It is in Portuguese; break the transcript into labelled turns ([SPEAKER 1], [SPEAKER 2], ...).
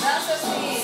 [SPEAKER 1] Dá seus. Assim.